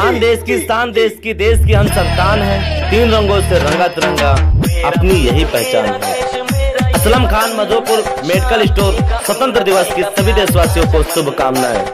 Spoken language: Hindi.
शान देश की शान, देश की देश की हम संतान है। तीन रंगों से रंगा तिरंगा, अपनी यही पहचान है। असलम खान मधोपुर मेडिकल स्टोर, स्वतंत्र दिवस की सभी देशवासियों को शुभकामनाएँ।